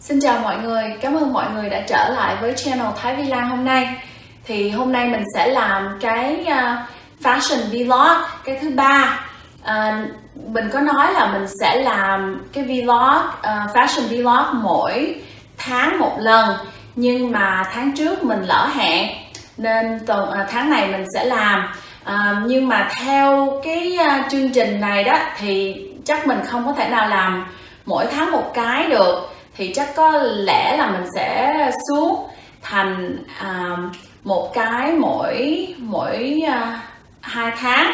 Xin chào mọi người, cảm ơn mọi người đã trở lại với channel Thái Vi Lan hôm nay. Thì hôm nay mình sẽ làm cái uh, fashion vlog, cái thứ ba. Uh, Mình có nói là mình sẽ làm cái vlog, uh, fashion vlog mỗi tháng một lần. Nhưng mà tháng trước mình lỡ hẹn Nên tuần, uh, tháng này mình sẽ làm. Uh, Nhưng mà theo cái uh, chương trình này đó thì chắc mình không có thể nào làm mỗi tháng một cái được thì chắc có lẽ là mình sẽ xuống thành uh, một cái mỗi mỗi uh, hai tháng.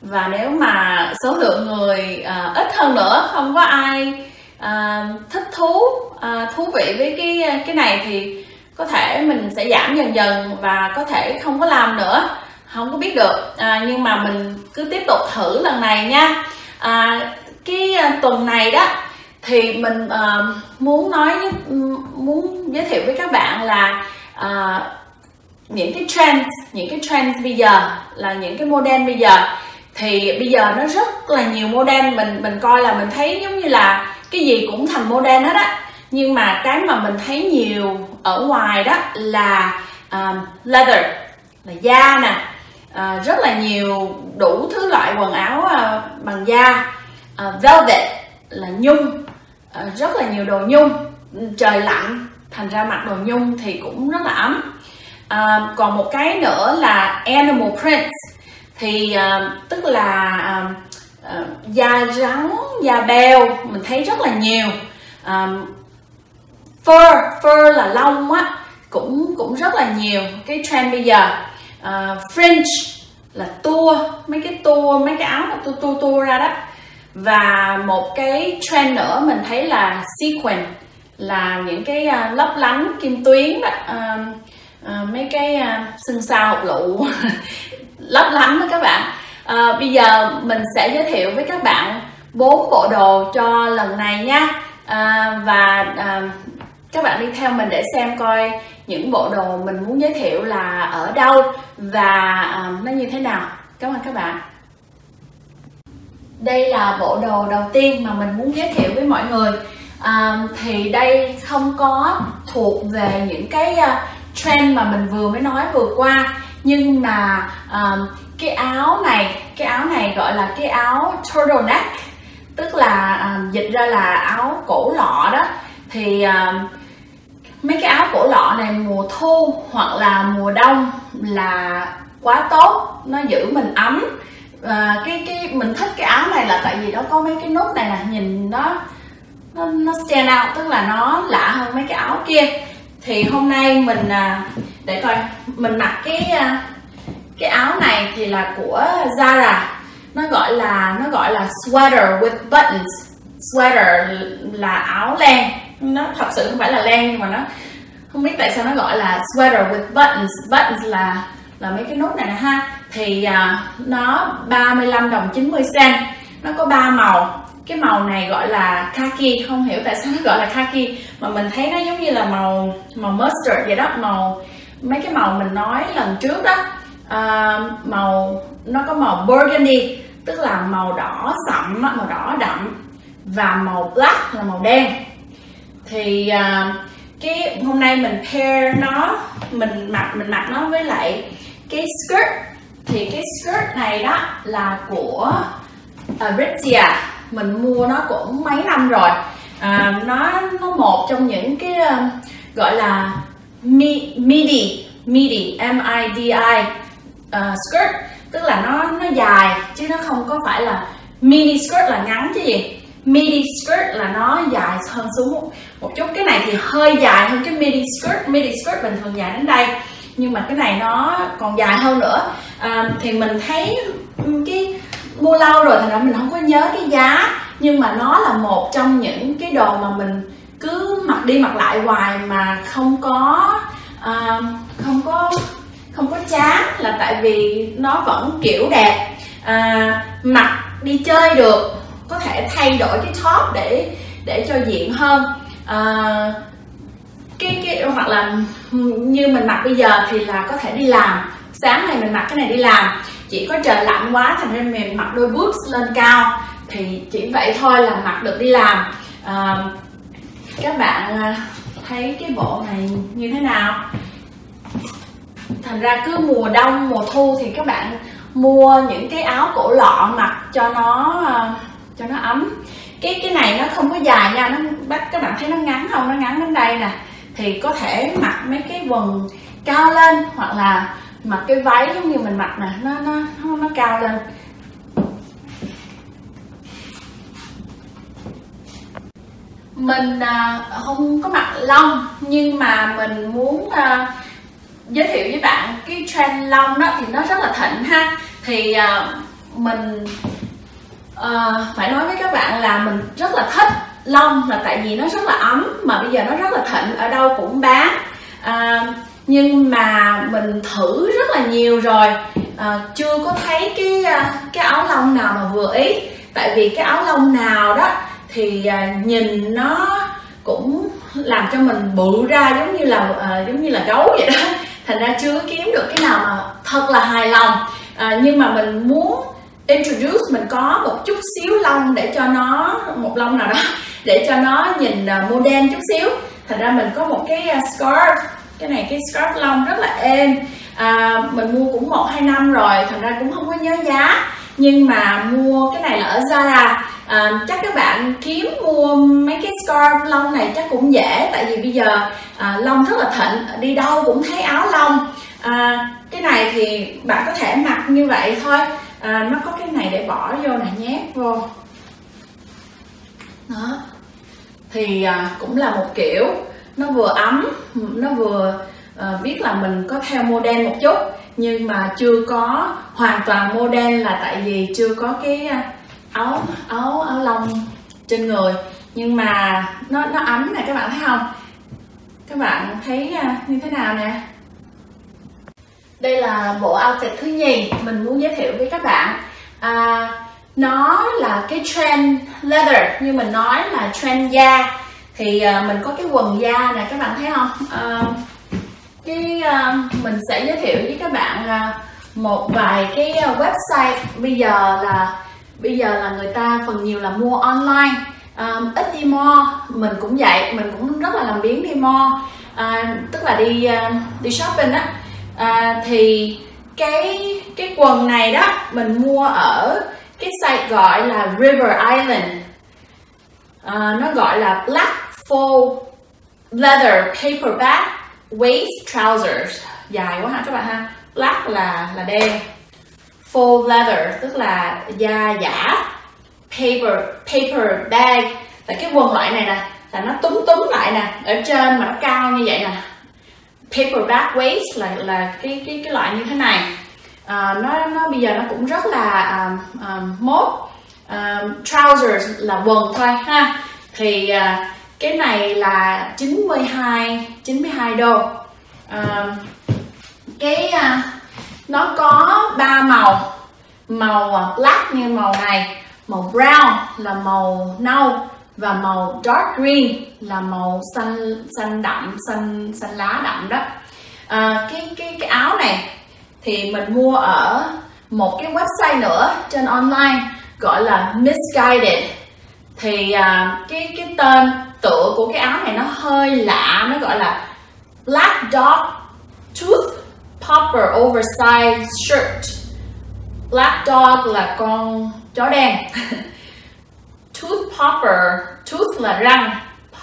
Và nếu mà số lượng người uh, ít hơn nữa không có ai uh, thích thú uh, thú vị với cái cái này thì có thể mình sẽ giảm dần dần và có thể không có làm nữa. Không có biết được. À, nhưng mà mình cứ tiếp tục thử lần này nha. À, cái tuần này đó thì mình uh, muốn nói ừ, muốn giới thiệu với các bạn là uh, những cái trend những cái trend bây giờ là những cái model bây giờ. Thì bây giờ nó rất là nhiều model mình mình coi là mình thấy giống như là cái gì cũng thành model hết á. Nhưng mà cái mà mình thấy nhiều ở ngoài đó là um, leather là da nè. Uh, rất là nhiều đủ thứ loại quần áo uh, bằng da. Uh, velvet là nhung Ờ, rất là nhiều đồ nhung. Trời lạnh thành ra mặc đồ nhung thì cũng rất là ấm. À, còn một cái nữa là animal prints. Thì à, tức là à, da rắn da beo mình thấy rất là nhiều. À, fur fur là lông á cũng cũng rất là nhiều. Cái trend bây giờ à, fringe là tua mấy cái tua mấy cái áo tua tua tua ra đó và một cái trend nữa mình thấy là sequin là những cái uh, lấp lánh kim tuyến đó, uh, uh, mấy cái uh, sừng sao hột lụ lấp lánh đó các bạn. Uh, bây giờ mình sẽ giới thiệu với các bạn bốn bộ đồ cho lần này nha. Uh, và uh, các bạn đi theo mình để xem coi những bộ đồ mình muốn giới thiệu là ở đâu và uh, nó như thế nào. Cảm ơn các bạn đây là bộ đồ đầu tiên mà mình muốn giới thiệu với mọi người. À, thì đây không có thuộc về những cái uh, trend mà mình vừa mới nói vừa qua. Nhưng mà uh, cái áo này cái áo này gọi là cái áo turtleneck tức là uh, dịch ra là áo cổ lọ đó. Thì uh, mấy cái áo cổ lọ này mùa thu hoặc là mùa đông là quá tốt nó giữ mình ấm à, cái cái mình thích cái áo này là tại vì nó có mấy cái nút này nè nhìn nó nó nó stand out tức là nó lạ hơn mấy cái áo kia. Thì hôm nay mình à, để coi mình mặc cái à, cái áo này thì là của Zara. Nó gọi là nó gọi là sweater with buttons. Sweater là áo len. Nó thật sự không phải là len nhưng mà nó không biết tại sao nó gọi là sweater with buttons. Buttons là là mấy cái nút này nè ha thì à, nó 35 đồng 90 cent. Nó có ba màu. Cái màu này gọi là khaki. Không hiểu tại sao nó gọi là khaki mà mình thấy nó giống như là màu màu mustard vậy đó màu mấy cái màu mình nói lần trước đó. Uh, màu nó có màu burgundy tức là màu đỏ sậm màu đỏ đậm và màu black là màu đen. Thì uh, cái hôm nay mình pair nó mình mặc mình mặc nó với lại cái skirt thì cái skirt này đó là của à, Aritzia mình mua nó cũng mấy năm rồi. À, nó nó một trong những cái uh, gọi là mi, midi midi m i d i uh, skirt. Tức là nó nó dài chứ nó không có phải là mini skirt là ngắn chứ gì. Midi skirt là nó dài hơn xuống một chút. Cái này thì hơi dài hơn cái midi skirt. Midi skirt bình thường dài đến đây nhưng mà cái này nó còn dài hơn nữa. À, thì mình thấy cái mua lâu rồi thì ra mình không có nhớ cái giá. Nhưng mà nó là một trong những cái đồ mà mình cứ mặc đi mặc lại hoài mà không có à, không có không có chán. Là tại vì nó vẫn kiểu đẹp. À, mặc đi chơi được có thể thay đổi cái top để để cho diện hơn. À, cái cái hoặc là như mình mặc bây giờ thì là có thể đi làm. Sáng này mình mặc cái này đi làm. Chỉ có trời lạnh quá thành ra mình mặc đôi boots lên cao. Thì chỉ vậy thôi là mặc được đi làm. À, các bạn ờ, thấy cái bộ này như thế nào? Thành ra cứ mùa đông mùa thu thì các bạn mua những cái áo cổ lọ mặc cho nó ờ, cho nó ấm. Cái cái này nó không có dài nha nó bắt các bạn thấy nó ngắn không? Nó ngắn đến đây nè thì có thể mặc mấy cái quần cao lên hoặc là mặc cái váy giống như mình mặc nè nó nó nó, nó cao lên. Mình à, không có mặc lông nhưng mà mình muốn à, giới thiệu với bạn cái trend lông đó thì nó rất là thịnh ha. Thì à, mình à, phải nói với các bạn là mình rất là thích lông là tại vì nó rất là ấm mà bây giờ nó rất là thịnh ở đâu cũng bán. À, nhưng mà mình thử rất là nhiều rồi. À, chưa có thấy cái à, cái áo lông nào mà vừa ý. Tại vì cái áo lông nào đó thì à, nhìn nó cũng làm cho mình bự ra giống như là à, giống như là gấu vậy đó. Thành ra chưa kiếm được cái nào mà thật là hài lòng. À, nhưng mà mình muốn introduce mình có một chút xíu lông để cho nó một lông nào đó để cho nó nhìn à, modern chút xíu. Thành ra mình có một cái à, scarf. Cái này cái scarf lông rất là êm. À, mình mua cũng một hai năm rồi thành ra cũng không có nhớ giá. Nhưng mà mua cái này là ở Zara. À, chắc các bạn kiếm mua mấy cái scarf lông này chắc cũng dễ tại vì bây giờ à, lông rất là thịnh đi đâu cũng thấy áo lông à, cái này thì bạn có thể mặc như vậy thôi. À, nó có cái này để bỏ vô này nhét vô đó thì à, cũng là một kiểu nó vừa ấm nó vừa à, biết là mình có theo model một chút nhưng mà chưa có hoàn toàn model là tại vì chưa có cái à, áo áo áo lông trên người. Nhưng mà nó nó ấm nè các bạn thấy không? Các bạn thấy như thế nào nè? Đây là bộ outfit thứ nhì mình muốn giới thiệu với các bạn. À, nó là cái trend leather như mình nói là trend da. Thì uh, mình có cái quần da này các bạn thấy không? Uh, cái uh, mình sẽ giới thiệu với các bạn uh, một vài cái website. Bây giờ là bây giờ là người ta phần nhiều là mua online. Um, ít đi mo mình cũng vậy mình cũng rất là làm biến đi mo à, tức là đi uh, đi shopping á. À, thì cái cái quần này đó mình mua ở cái site gọi là River Island. À, nó gọi là Black Faux Leather Paperback Waist Trousers. Dài quá ha các bạn ha? Black là là đen. Faux leather tức là da giả. Paper paper bag. Là cái quần loại này nè là nó túm túm lại nè ở trên mà nó cao như vậy nè. Paper bag waist là là cái cái cái loại như thế này à, nó nó bây giờ nó cũng rất là um, um, mốt. Um, trousers là quần thôi ha. Thì uh, cái này là 92 92 đô. Um, cái uh, nó có ba màu. Màu black như màu này màu brown là màu nâu và màu dark green là màu xanh xanh đậm xanh xanh lá đậm đó. À, cái cái cái áo này thì mình mua ở một cái website nữa trên online gọi là misguided. Thì uh, cái cái tên tựa của cái áo này nó hơi lạ nó gọi là black dog tooth popper oversized shirt. Black dog là con chó đen. Tooth popper tooth là răng.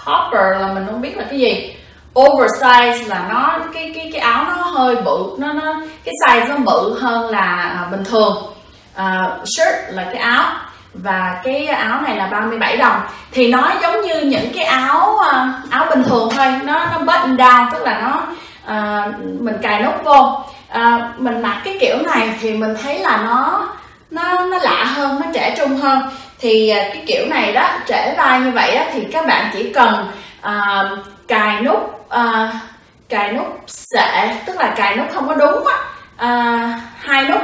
Popper là mình không biết là cái gì oversize là nó cái cái cái áo nó hơi bự nó nó cái size nó bự hơn là à, bình thường. Uh, shirt là cái áo và cái áo này là 37 đồng. Thì nó giống như những cái áo uh, áo bình thường thôi nó nó button down tức là nó uh, mình cài nút vô. Uh, mình mặc cái kiểu này thì mình thấy là nó nó nó lạ hơn nó trẻ trung hơn. Thì uh, cái kiểu này đó trễ vai như vậy đó, thì các bạn chỉ cần uh, cài nút ờ, à, cài nút sệ tức là cài nút không có đúng á. À, hai nút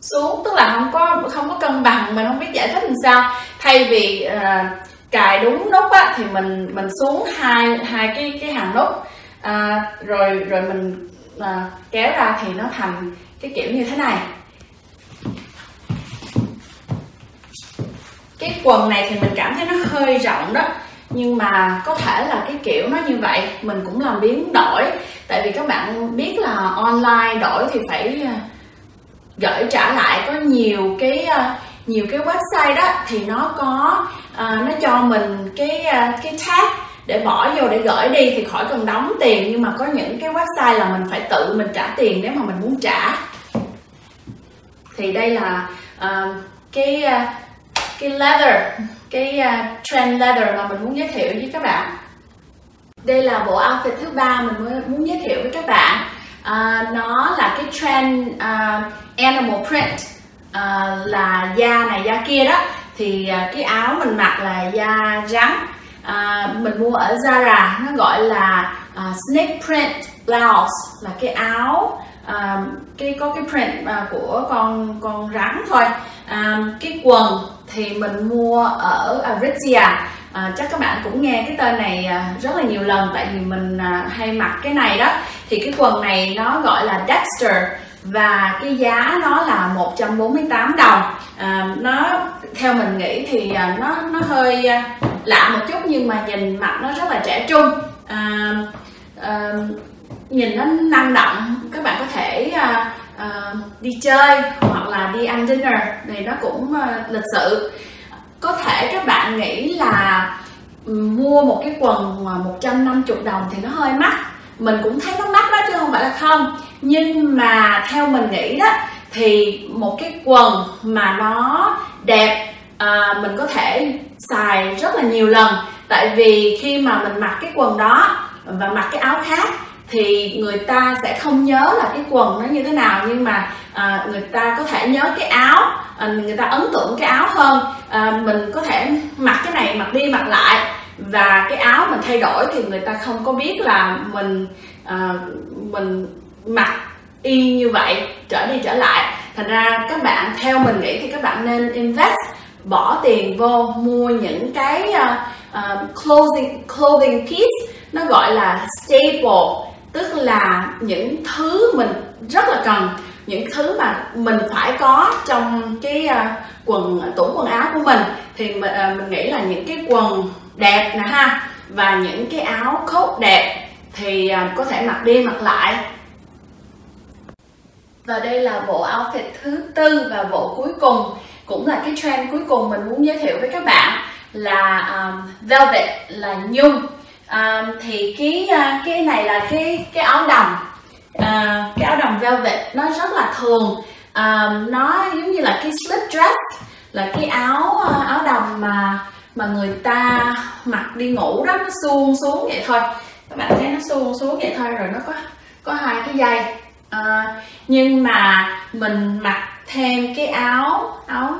xuống tức là không có không có cân bằng mình không biết giải thích làm sao. Thay vì ờ, à, cài đúng nút á thì mình mình xuống hai hai cái cái hàng nút. À, rồi rồi mình à, kéo ra thì nó thành cái kiểu như thế này. Cái quần này thì mình cảm thấy nó hơi rộng đó nhưng mà có thể là cái kiểu nó như vậy mình cũng làm biến đổi. Tại vì các bạn biết là online đổi thì phải ờ, gửi trả lại có nhiều cái ờ, nhiều cái website đó thì nó có à, nó cho mình cái cái tag để bỏ vô để gửi đi thì khỏi cần đóng tiền. Nhưng mà có những cái website là mình phải tự mình trả tiền nếu mà mình muốn trả. Thì đây là uh, cái uh, cái leather cái uh, trend leather mà mình muốn giới thiệu với các bạn. Đây là bộ outfit thứ ba mình muốn giới thiệu với các bạn. Uh, nó là cái trend uh, animal print uh, là da này da kia đó. Thì uh, cái áo mình mặc là da rắn uh, mình mua ở Zara nó gọi là uh, snake print blouse là cái áo uh, cái có cái print uh, của con con rắn thôi. Uh, cái quần thì mình mua ở Aritzia. À, chắc các bạn cũng nghe cái tên này à, rất là nhiều lần tại vì mình à, hay mặc cái này đó. Thì cái quần này nó gọi là Dexter và cái giá nó là 148 đồng. À, nó theo mình nghĩ thì à, nó nó hơi à, lạ một chút nhưng mà nhìn mặt nó rất là trẻ trung. À, à, nhìn nó năng động. Các bạn có thể à, uh, đi chơi hoặc là đi ăn dinner thì nó cũng uh, lịch sự. Có thể các bạn nghĩ là ừ, mua một cái quần 150 đồng thì nó hơi mắc. Mình cũng thấy nó mắc đó chứ không phải là không. Nhưng mà theo mình nghĩ đó thì một cái quần mà nó đẹp à, mình có thể xài rất là nhiều lần. Tại vì khi mà mình mặc cái quần đó và mặc cái áo khác thì người ta sẽ không nhớ là cái quần nó như thế nào nhưng mà à, người ta có thể nhớ cái áo à, người ta ấn tượng cái áo hơn. À, mình có thể mặc cái này mặc đi mặc lại và cái áo mình thay đổi thì người ta không có biết là mình à, mình mặc y như vậy trở đi trở lại. Thành ra các bạn theo mình nghĩ thì các bạn nên invest bỏ tiền vô mua những cái uh, uh, clothing clothing piece nó gọi là staple tức là những thứ mình rất là cần những thứ mà mình phải có trong cái ờ, quần tủ quần áo của mình. Thì mình, ờ, mình nghĩ là những cái quần đẹp nè ha và những cái áo khốt đẹp thì ờ, có thể mặc đi mặc lại. Và đây là bộ outfit thứ tư và bộ cuối cùng cũng là cái trend cuối cùng mình muốn giới thiệu với các bạn là um, velvet là nhung à, thì cái ờ, cái này là cái cái áo đầm. À, cái áo đầm velvet nó rất là thường. À, nó giống như là cái slip dress là cái áo ờ, áo đầm mà mà người ta mặc đi ngủ đó nó suông xuống vậy thôi. Các bạn thấy nó suông xuống vậy thôi rồi nó có có hai cái dây. À, nhưng mà mình mặc thêm cái áo áo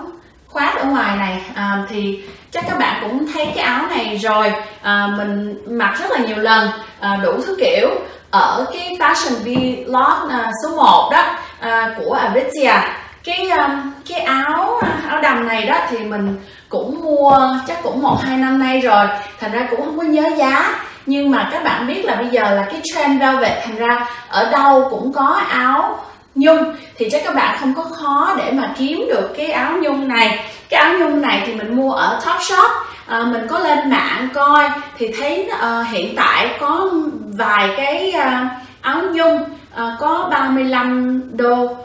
khoác ở ngoài này. À, thì chắc các bạn cũng thấy cái áo này rồi. À, mình mặc rất là nhiều lần. À, đủ thứ kiểu. Ở cái fashion vlog à, số 1 đó à, của Aritzia. Cái um, cái áo à, áo đầm này đó thì mình cũng mua chắc cũng một hai năm nay rồi. Thành ra cũng không có nhớ giá. Nhưng mà các bạn biết là bây giờ là cái trend velvet. Thành ra ở đâu cũng có áo nhung. Thì chắc các bạn không có khó để mà kiếm được cái áo nhung này. Cái áo nhung này thì mình mua ở Topshop. À, mình có lên mạng coi. Thì thấy uh, hiện tại có vài cái uh, áo nhung uh, có 35 đô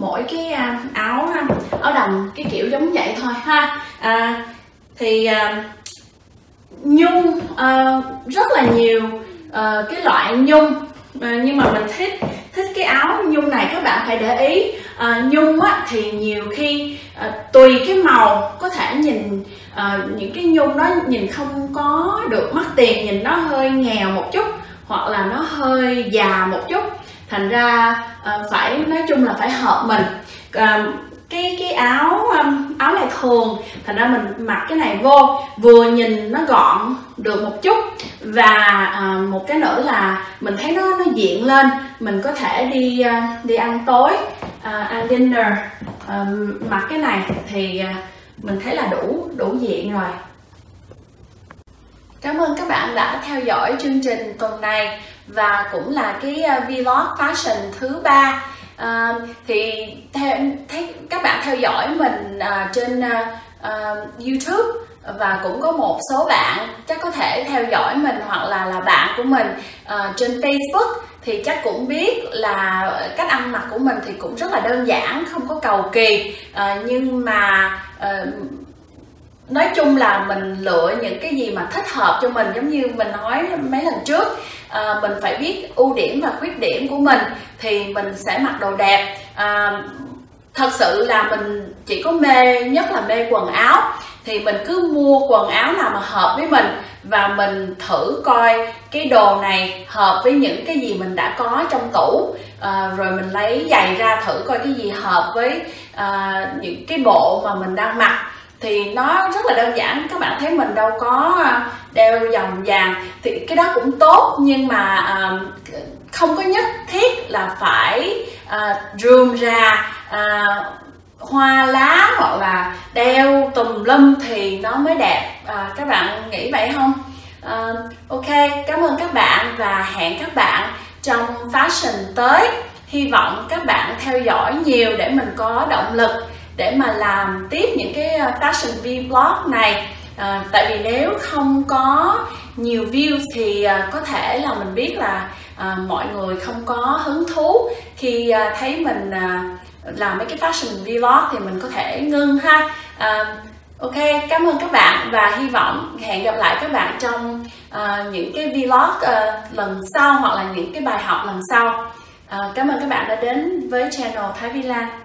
mỗi cái uh, áo áo đầm cái kiểu giống vậy thôi ha. À, thì uh, nhung uh, rất là nhiều uh, cái loại nhung. Uh, nhưng mà mình thích thích cái áo nhung này các bạn phải để ý. À, nhung á, thì nhiều khi à, tùy cái màu có thể nhìn à, những cái nhung đó nhìn không có được mắc tiền nhìn nó hơi nghèo một chút hoặc là nó hơi già một chút. Thành ra à, phải nói chung là phải hợp mình. À, cái cái áo um, áo này thường. Thành ra mình mặc cái này vô, vừa nhìn nó gọn được một chút và à, một cái nữa là mình thấy nó nó diện lên. Mình có thể đi à, đi ăn tối à, ăn dinner um, mặc cái này thì mình thấy là đủ đủ diện rồi. Cảm ơn các bạn đã theo dõi chương trình tuần này và cũng là cái vlog fashion thứ ba à, thì theo thấy các bạn theo dõi mình à, trên à, à, YouTube và cũng có một số bạn chắc có thể theo dõi mình hoặc là là bạn của mình uh, trên Facebook thì chắc cũng biết là cách ăn mặc của mình thì cũng rất là đơn giản không có cầu kỳ. Uh, nhưng mà uh, nói chung là mình lựa những cái gì mà thích hợp cho mình giống như mình nói mấy lần trước à, mình phải biết ưu điểm và khuyết điểm của mình thì mình sẽ mặc đồ đẹp. À, thật sự là mình chỉ có mê nhất là mê quần áo thì mình cứ mua quần áo nào mà hợp với mình và mình thử coi cái đồ này hợp với những cái gì mình đã có trong tủ. À, rồi mình lấy giày ra thử coi cái gì hợp với à, những cái bộ mà mình đang mặc thì nó rất là đơn giản. Các bạn thấy mình đâu có à, đeo vòng vàng. Thì cái đó cũng tốt nhưng mà à, không có nhất thiết là phải à, rườm ra hoa lá hoặc là đeo tùm lum thì nó mới đẹp. À, các bạn nghĩ vậy không? À, ok cảm ơn các bạn và hẹn các bạn trong fashion tới. Hy vọng các bạn theo dõi nhiều để mình có động lực để mà làm tiếp những cái ờ, fashion vlog này. À, tại vì nếu không có nhiều views thì à, có thể là mình biết là à, mọi người không có hứng thú khi à, thấy mình à, làm mấy cái fashion vlog thì mình có thể ngưng ha. À, ok cảm ơn các bạn và hy vọng hẹn gặp lại các bạn trong uh, những cái vlog uh, lần sau hoặc là những cái bài học lần sau. Uh, cảm ơn các bạn đã đến với channel Thái Vi Lan.